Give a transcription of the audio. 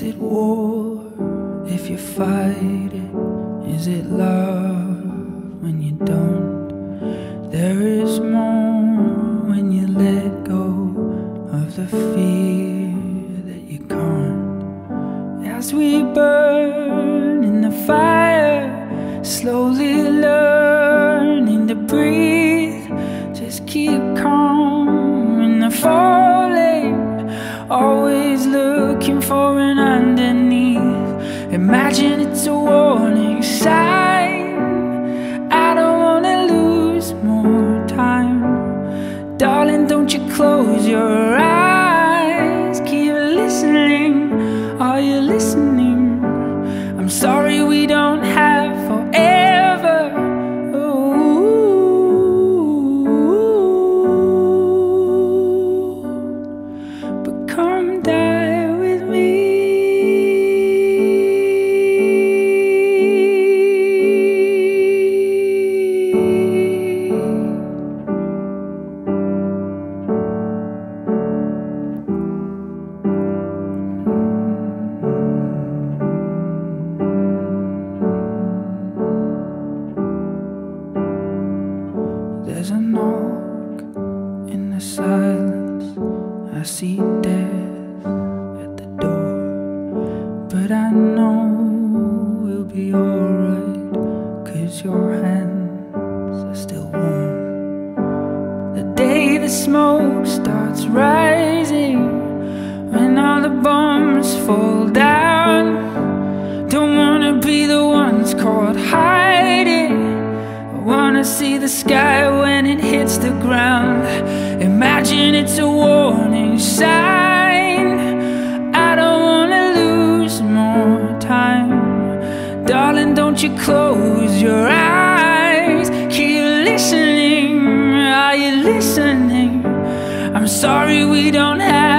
Is it war if you fight it? Is it love when you don't? There is more when you let go of the fear that you can't. As we burn in the fire, slowly learning to breathe. Just keep calm in the falling, always looking for an underneath. Imagine it's a warning sign. I don't wanna lose more time. Darling, don't you close your eyes. Silence. I see death at the door. But I know we'll be alright. Cause your hands are still warm. The day the smoke starts rising, when all the bombs fall down. Don't wanna be the ones caught hiding. I wanna see the sky ground. Imagine it's a warning sign. I don't wanna lose more time. Darling, don't you close your eyes. Keep listening. Are you listening? I'm sorry we don't have